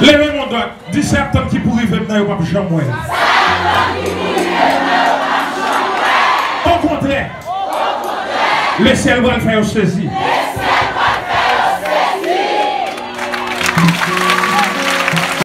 Levez mon doigt. 10 certains qui pourraient vivre dans le pape jean Au contraire. Le ciel va le faire saisir. Le ciel va le faire saisir.